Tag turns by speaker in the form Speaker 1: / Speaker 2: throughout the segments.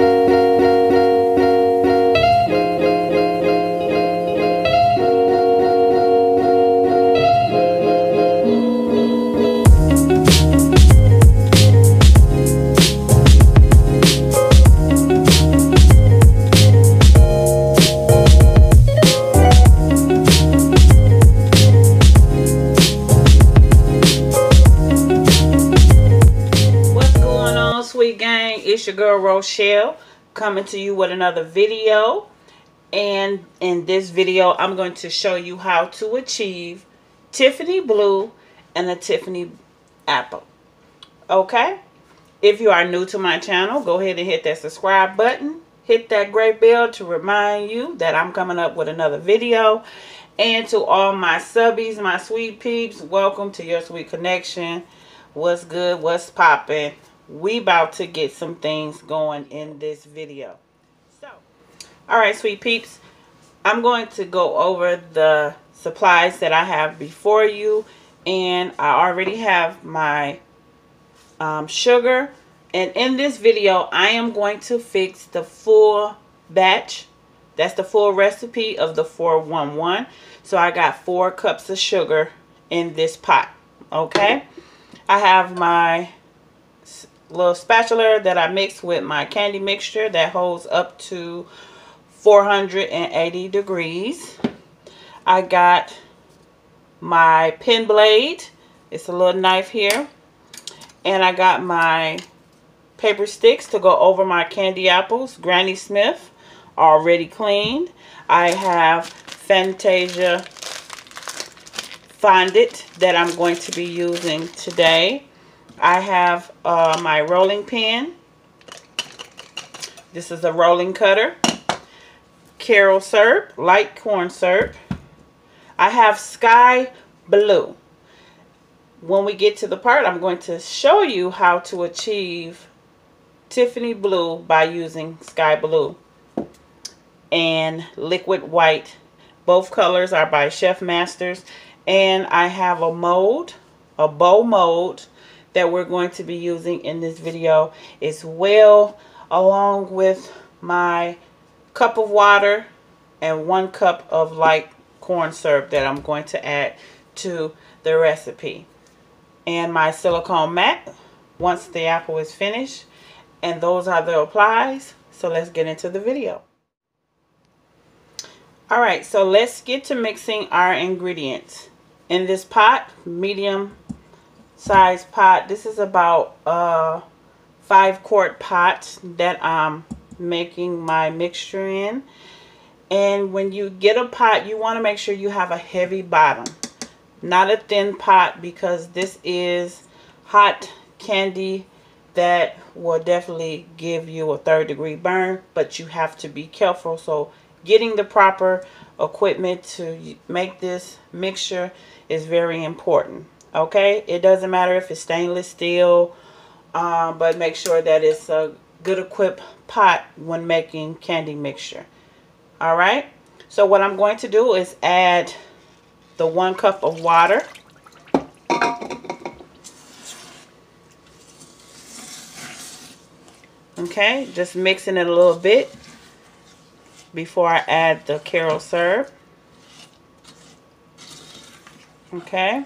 Speaker 1: it's Rochelle coming to you with another video. And in this video I'm going to show you how to achieve Tiffany blue and a Tiffany apple. Okay? If you are new to my channel go ahead and hit that subscribe button. Hit that gray bell to remind you that I'm coming up with another video. And to all my subbies my sweet peeps welcome to your sweet connection. What's good? What's popping we about to get some things going in this video. So all right sweet peeps. I'm going to go over the supplies that i have before you. And i already have my um, sugar. And in this video i am going to fix the full batch. That's the full recipe of the 411 so i got four cups of sugar in this pot okay? I have my little spatula that I mixed with my candy mixture that holds up to 480 degrees. I got my pen blade. It's a little knife here. And I got my paper sticks to go over my candy apples. Granny Smith already cleaned. I have Fantasia Fondant that I'm going to be using today. I have uh, my rolling pin. This is a rolling cutter. Karo syrup, light corn syrup. I have sky blue. When we get to the part, I'm going to show you how to achieve Tiffany blue by using sky blue and liquid white. Both colors are by Chefmasters. And I have a mold, a bow mold that we're going to be using in this video as well along with my cup of water and one cup of light corn syrup that I'm going to add to the recipe. And my silicone mat once the apple is finished and those are the applies. So let's get into the video. Alright so let's get to mixing our ingredients. In this pot medium size pot. This is about a five quart pot that I'm making my mixture in. And when you get a pot, you want to make sure you have a heavy bottom. Not a thin pot because this is hot candy that will definitely give you a third degree burn. But you have to be careful. So getting the proper equipment to make this mixture is very important okay? It doesn't matter if it's stainless steel um, but make sure that it's a good equipped pot when making candy mixture all right? So what I'm going to do is add the one cup of water. Okay just mixing it a little bit before I add the Karo syrup. Okay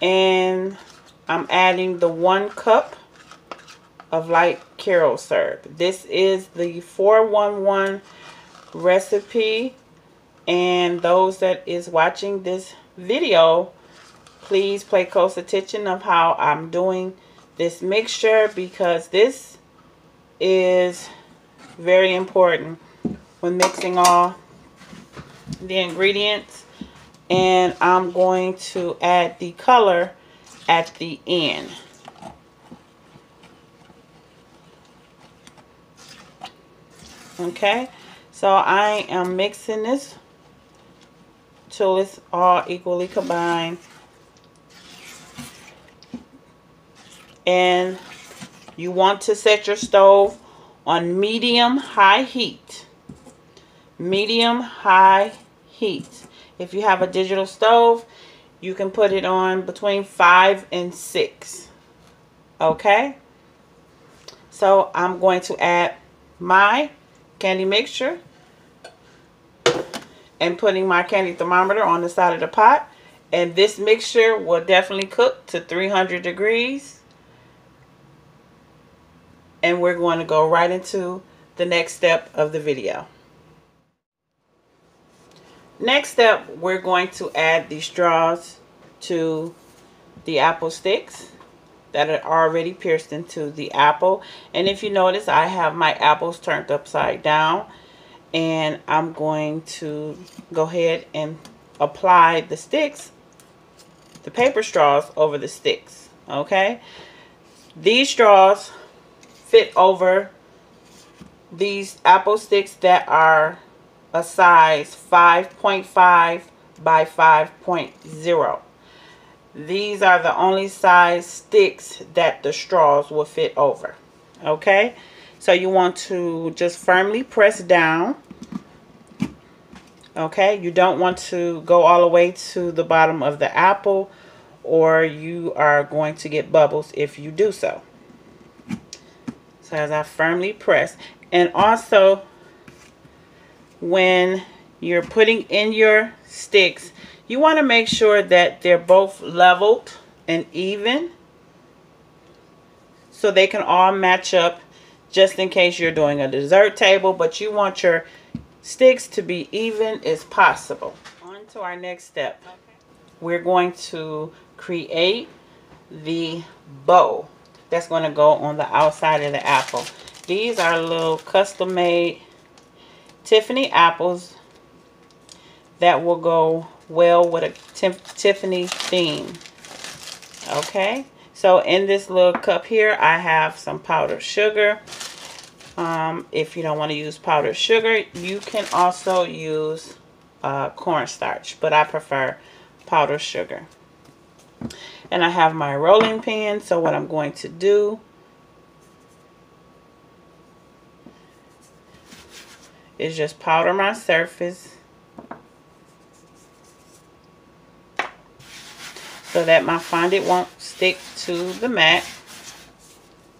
Speaker 1: and I'm adding the one cup of light Karo syrup. This is the 411 recipe and those that is watching this video please pay close attention of how I'm doing this mixture because this is very important when mixing all the ingredients and I'm going to add the color at the end. Okay, so I am mixing this till it's all equally combined. And you want to set your stove on medium high heat. Medium high heat. If you have a digital stove, you can put it on between 5 and 6. Okay. So I'm going to add my candy mixture and putting my candy thermometer on the side of the pot. And this mixture will definitely cook to 300 degrees. And we're going to go right into the next step of the video. Next step, we're going to add the straws to the apple sticks that are already pierced into the apple. And if you notice, I have my apples turned upside down. And I'm going to go ahead and apply the sticks, the paper straws over the sticks. Okay. These straws fit over these apple sticks that are a size 5.5 by 5.0. These are the only size sticks that the straws will fit over. Okay, so you want to just firmly press down. Okay, you don't want to go all the way to the bottom of the apple or you are going to get bubbles if you do so. So as I firmly press. And also when you're putting in your sticks, you want to make sure that they're both leveled and even so they can all match up just in case you're doing a dessert table, but you want your sticks to be even as possible. On to our next step. We're going to create the bow that's going to go on the outside of the apple. These are little custom made Tiffany apples that will go well with a Tiffany theme. Okay, so in this little cup here, I have some powdered sugar. Um, if you don't want to use powdered sugar, you can also use uh, cornstarch, but I prefer powdered sugar. And I have my rolling pin, so what I'm going to do is just powder my surface so that my fondant won't stick to the mat.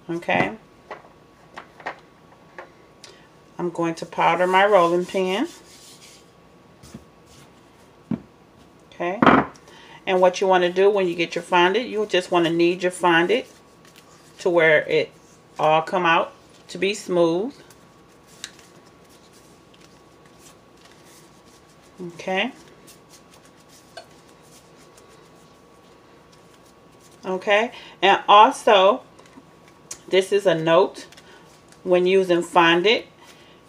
Speaker 1: Okay. I'm going to powder my rolling pin. Okay. And what you want to do when you get your fondant, you just want to knead your fondant to where it all come out to be smooth. Okay. Okay. And also, this is a note when using fondant.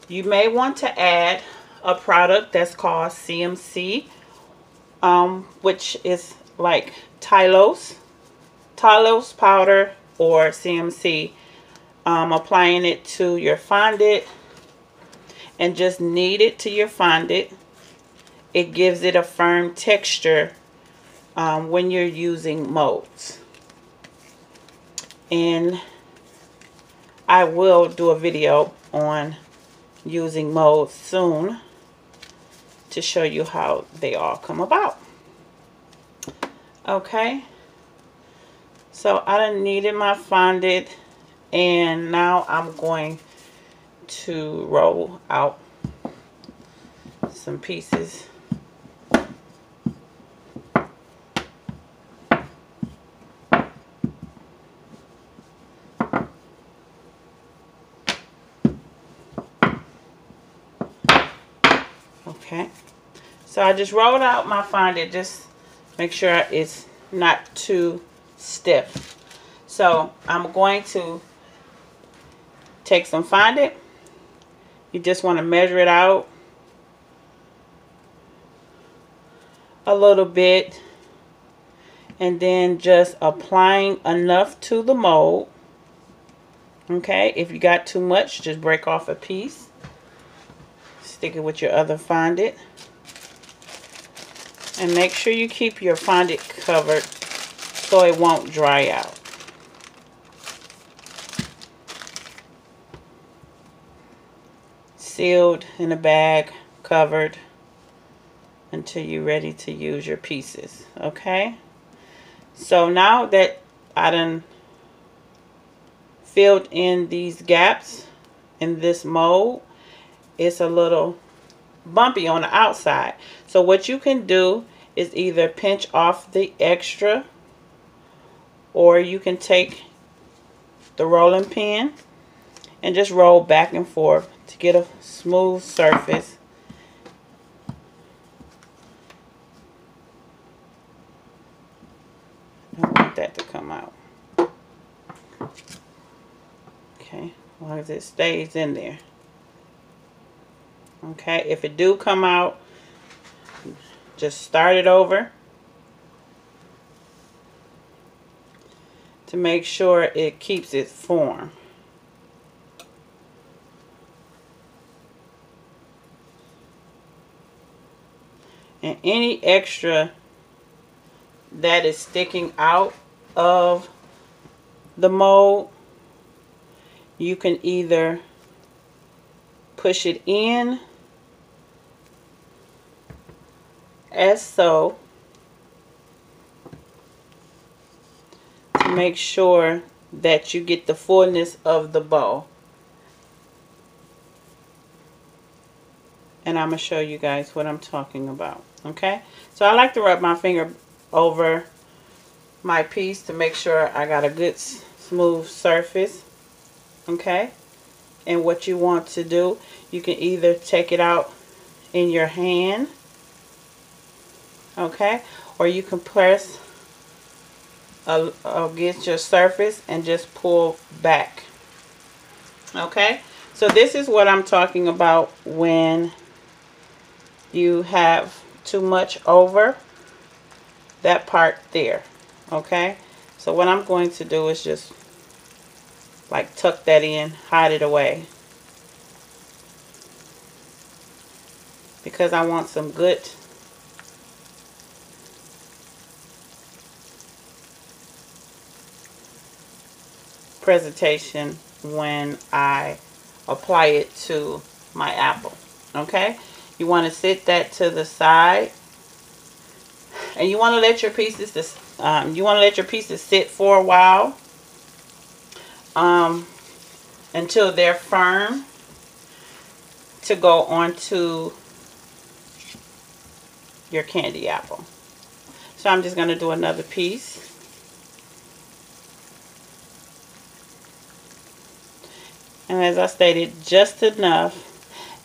Speaker 1: You may want to add a product that's called CMC, um, which is like Tylose, Tylose powder or CMC. Um, applying it to your fondant and just knead it to your fondant it gives it a firm texture um, when you're using molds. And I will do a video on using molds soon to show you how they all come about. Okay. So I done kneaded my fondant and now I'm going to roll out some pieces Okay. So I just rolled out my fondant. Just make sure it's not too stiff. So I'm going to take some fondant. You just want to measure it out a little bit and then just applying enough to the mold. Okay, if you got too much, just break off a piece stick it with your other fondant. And make sure you keep your fondant covered so it won't dry out. Sealed in a bag, covered until you're ready to use your pieces. Okay? So now that I done filled in these gaps in this mold, it's a little bumpy on the outside. So what you can do is either pinch off the extra or you can take the rolling pin and just roll back and forth to get a smooth surface. I don't want that to come out. Okay, as long as it stays in there. Okay, if it do come out, just start it over. to make sure it keeps its form. And any extra that is sticking out of the mold, you can either push it in as so to make sure that you get the fullness of the bow. And I'm going to show you guys what I'm talking about. Okay? So I like to rub my finger over my piece to make sure I got a good smooth surface. Okay? And what you want to do, you can either take it out in your hand. Okay? Or you can press against your surface and just pull back. Okay, so this is what I'm talking about when you have too much over that part there. Okay, so what I'm going to do is just like tuck that in, hide it away. Because I want some good presentation when I apply it to my apple. Okay? You want to sit that to the side. And you want to let your pieces, um, you want to let your pieces sit for a while. Um, until they're firm to go onto your candy apple. So I'm just going to do another piece. And as I stated just enough.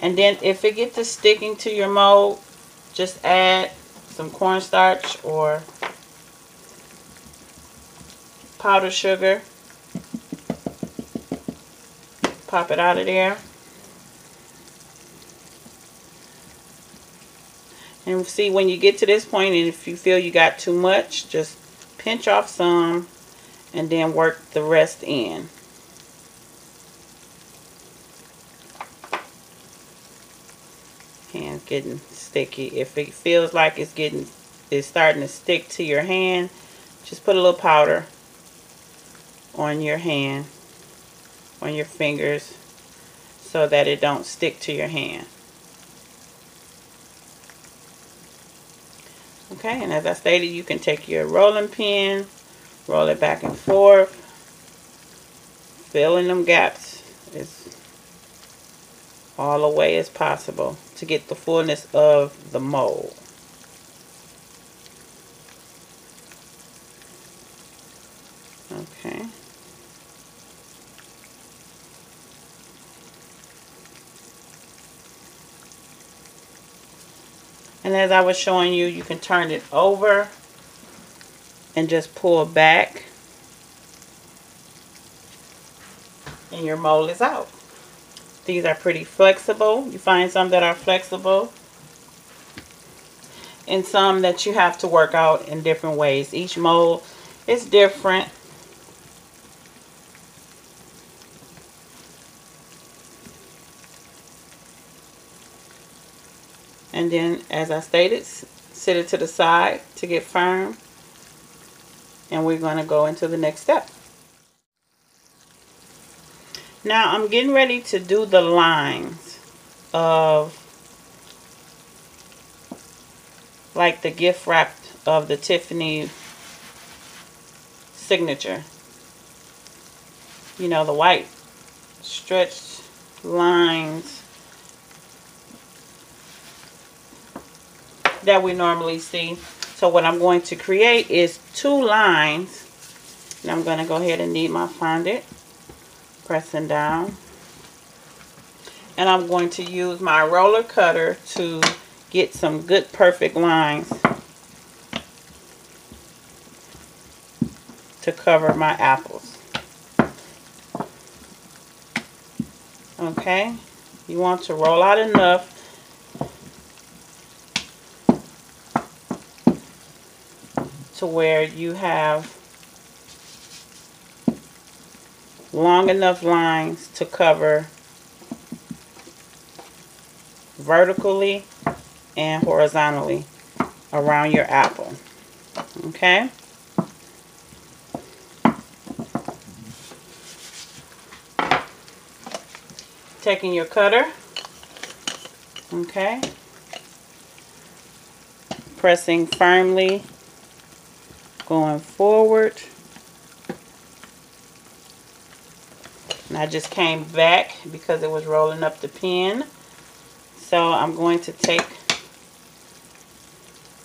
Speaker 1: And then if it gets to sticking to your mold just add some cornstarch or powdered sugar. Pop it out of there. And see when you get to this point and if you feel you got too much just pinch off some and then work the rest in hand's getting sticky. If it feels like it's getting, it's starting to stick to your hand, just put a little powder on your hand, on your fingers, so that it don't stick to your hand. Okay, and as I stated, you can take your rolling pin, roll it back and forth, fill in them gaps. as all the way as possible to get the fullness of the mold. Okay. And as I was showing you, you can turn it over and just pull back and your mold is out. These are pretty flexible. You find some that are flexible and some that you have to work out in different ways. Each mold is different. And then, as I stated, sit it to the side to get firm. And we're going to go into the next step. Now I'm getting ready to do the lines of like the gift wrap of the Tiffany signature. you know, the white stretched lines that we normally see. So what I'm going to create is two lines. And I'm going to go ahead and knead my fondant. Pressing down. And I'm going to use my roller cutter to get some good perfect lines to cover my apples. Okay, you want to roll out enough to where you have long enough lines to cover vertically and horizontally around your apple. Okay? Taking your cutter. Okay? Pressing firmly going forward. And I just came back because it was rolling up the pin. So I'm going to take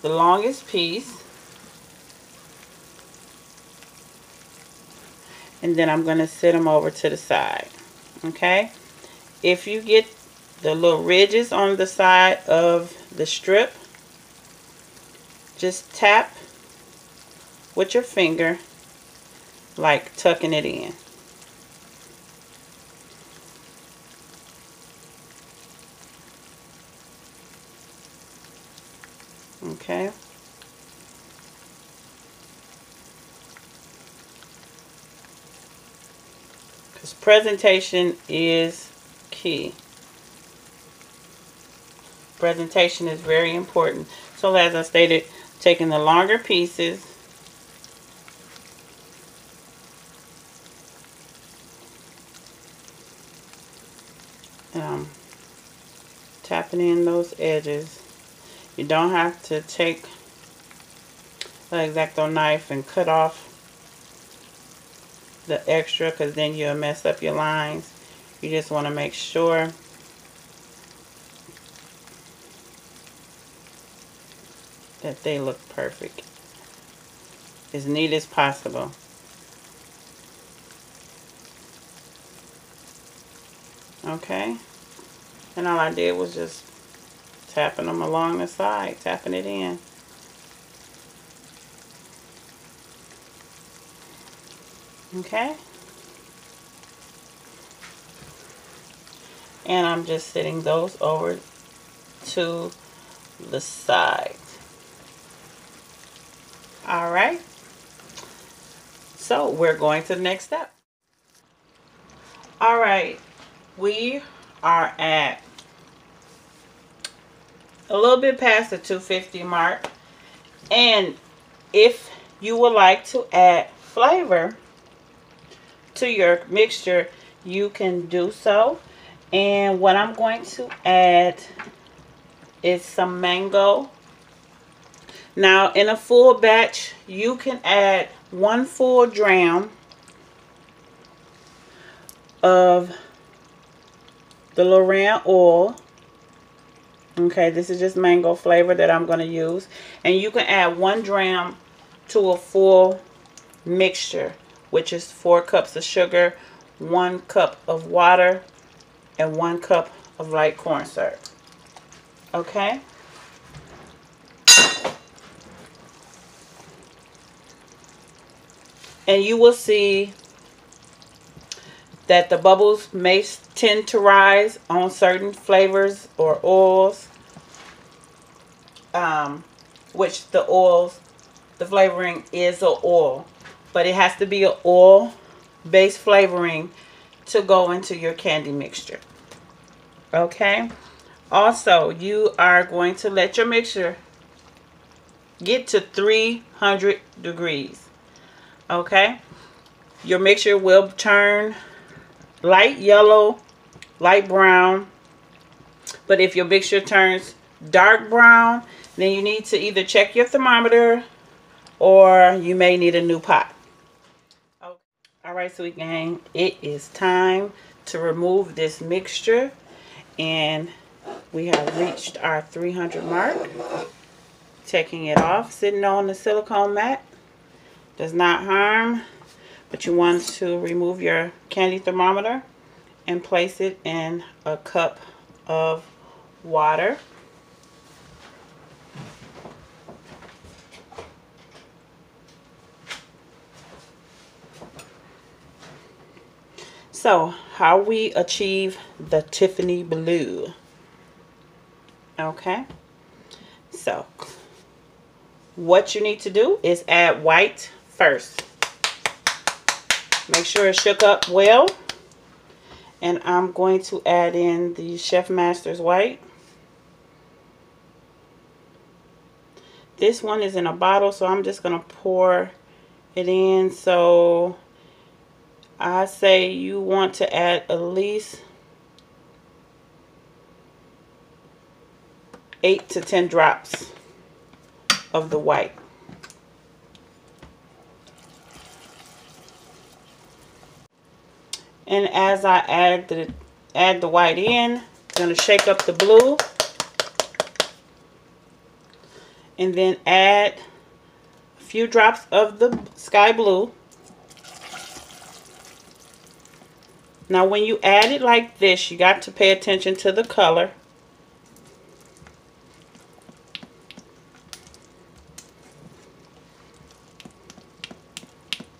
Speaker 1: the longest piece and then I'm going to sit them over to the side. Okay? If you get the little ridges on the side of the strip, just tap with your finger like tucking it in. Okay. Because presentation is key. Presentation is very important. So as I stated, taking the longer pieces um, tapping in those edges. You don't have to take the X-Acto knife and cut off the extra because then you'll mess up your lines. You just want to make sure that they look perfect. As neat as possible. Okay. And all I did was just tapping them along the side, tapping it in. Okay. And I'm just sitting those over to the side. All right. So we're going to the next step. All right. We are at a little bit past the 250 mark. And if you would like to add flavor to your mixture, you can do so. And what I'm going to add is some mango. Now, in a full batch, you can add one full dram of the LorAnn oil Okay, this is just mango flavor that I'm going to use. And you can add one dram to a full mixture, which is four cups of sugar, one cup of water, and one cup of light corn syrup. Okay? And you will see that the bubbles may tend to rise on certain flavors or oils um, which the oils the flavoring is an oil but it has to be an oil based flavoring to go into your candy mixture. Okay? Also you are going to let your mixture get to 300 degrees. Okay? Your mixture will turn light yellow, light brown. But if your mixture turns dark brown, then you need to either check your thermometer or you may need a new pot. All right, sweet gang, it is time to remove this mixture and we have reached our 300 mark. Taking it off, sitting on the silicone mat. Does not harm, but you want to remove your candy thermometer and place it in a cup of water. So, how we achieve the Tiffany blue. Okay. So, what you need to do is add white first. Make sure it shook up well. And I'm going to add in the Chefmasters white. This one is in a bottle, so I'm just going to pour it in. So I say you want to add at least 8 to 10 drops of the white. And as I add the add the white in, going to shake up the blue. And then add a few drops of the sky blue. Now when you add it like this, you got to pay attention to the color.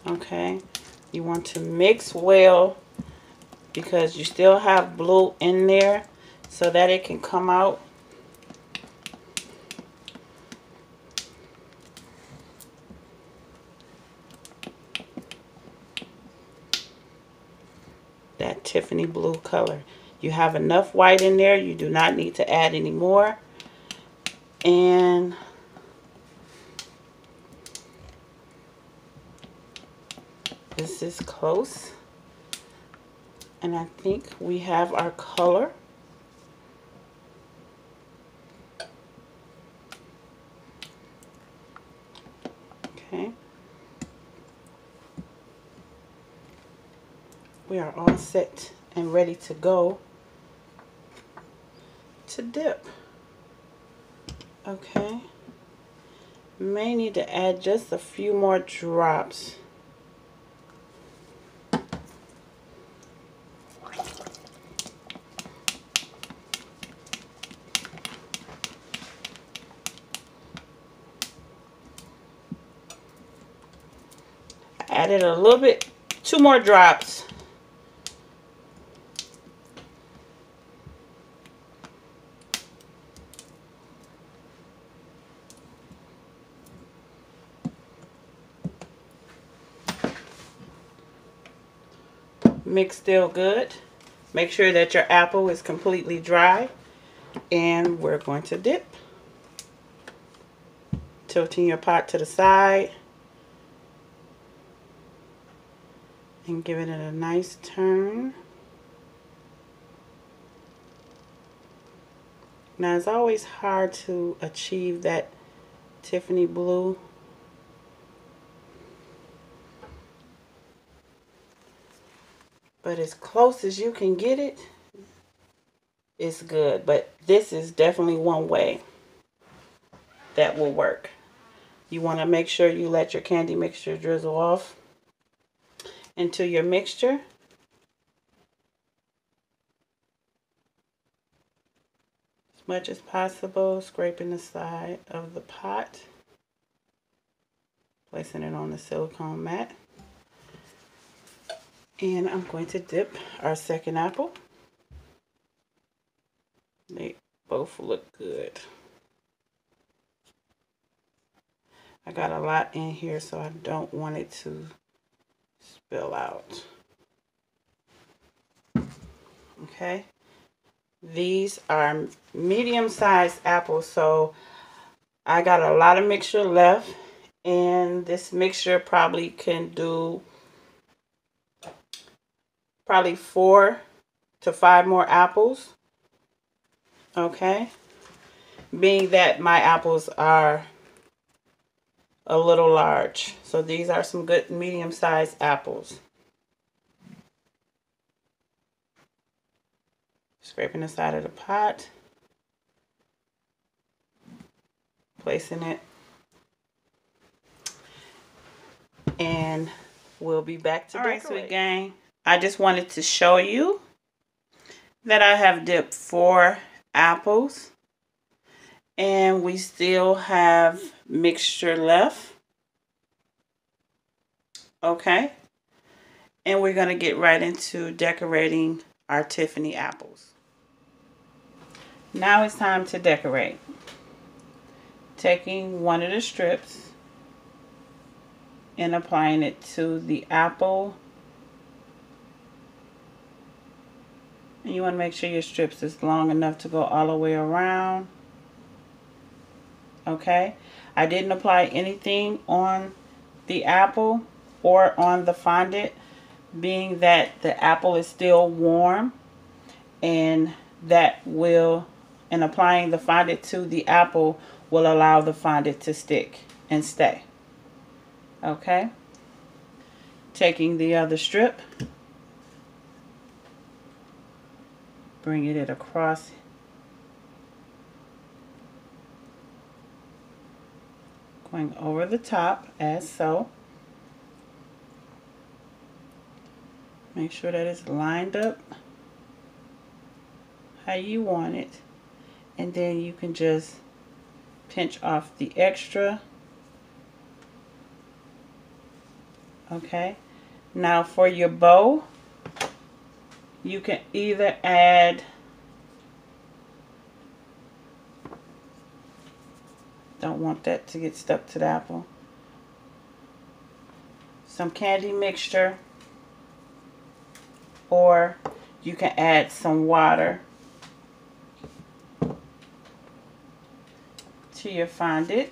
Speaker 1: Okay, you want to mix well because you still have blue in there so that it can come out that Tiffany blue color. You have enough white in there. You do not need to add any more. And this is close. And I think we have our color. Okay. we are all set and ready to go to dip. Okay. May need to add just a few more drops. Added a little bit, two more drops mix still good. Make sure that your apple is completely dry. And we're going to dip. Tilting your pot to the side. And giving it a nice turn. Now it's always hard to achieve that Tiffany blue But as close as you can get it, it's good. But this is definitely one way that will work. You want to make sure you let your candy mixture drizzle off into your mixture. As much as possible, scraping the side of the pot. Placing it on the silicone mat. And I'm going to dip our second apple. They both look good. I got a lot in here, so I don't want it to spill out. Okay. These are medium-sized apples, so I got a lot of mixture left. And this mixture probably can do probably four to five more apples. Okay. Being that my apples are a little large. So these are some good medium-sized apples. Scraping the side of the pot. Placing it. And we'll be back to decorate. right, sweet gang. I just wanted to show you that I have dipped four apples and we still have mixture left. Okay. And we're going to get right into decorating our Tiffany apples. Now it's time to decorate. Taking one of the strips and applying it to the apple. And you want to make sure your strips is long enough to go all the way around. Okay. I didn't apply anything on the apple or on the fondant being that the apple is still warm and that will and applying the fondant to the apple will allow the fondant to stick and stay okay taking the other strip bringing it across going over the top as so Make sure that it's lined up how you want it. And then you can just pinch off the extra. Okay. Now for your bow, you can either add want that to get stuck to the apple. Some candy mixture or you can add some water to your fondant.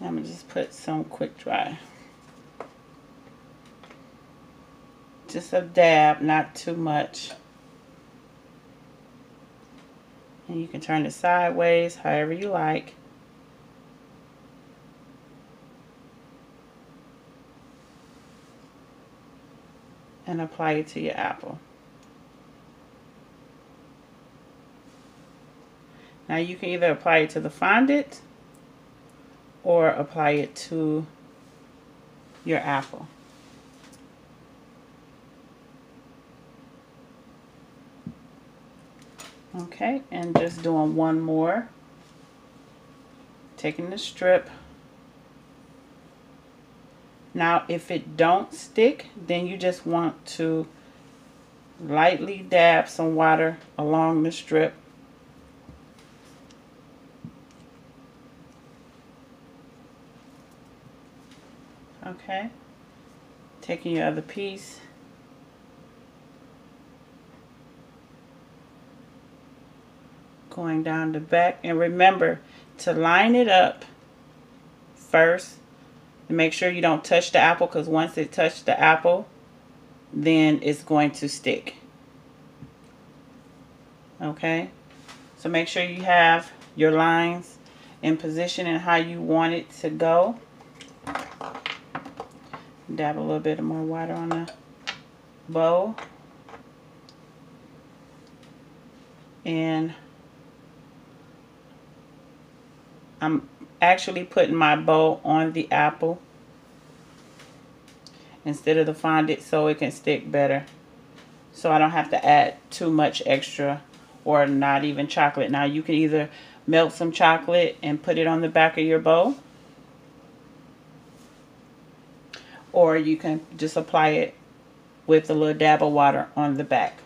Speaker 1: I'm going to just put some quick dry. Just a dab, not too much. And you can turn it sideways, however you like. and apply it to your apple. Now you can either apply it to the fondant or apply it to your apple. Okay, and just doing one more. Taking the strip now, if it don't stick, then you just want to lightly dab some water along the strip. Okay. Taking your other piece. Going down the back. And remember to line it up first make sure you don't touch the apple because once it touches the apple, then it's going to stick. Okay? So make sure you have your lines in position and how you want it to go. Dab a little bit more water on the bowl. And I'm actually putting my bow on the apple instead of the fondant so it can stick better. So I don't have to add too much extra or not even chocolate. Now you can either melt some chocolate and put it on the back of your bow. Or you can just apply it with a little dab of water on the back.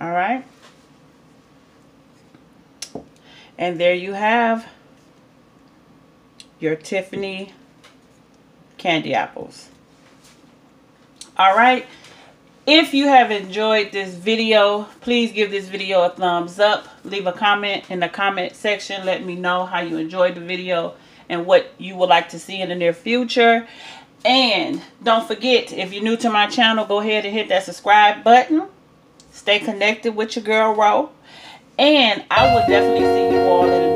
Speaker 1: All right. And there you have your Tiffany candy apples. All right. If you have enjoyed this video, please give this video a thumbs up. Leave a comment in the comment section. Let me know how you enjoyed the video and what you would like to see in the near future. And don't forget, if you're new to my channel, go ahead and hit that subscribe button. Stay connected with your girl, Ro. And I will definitely see you all in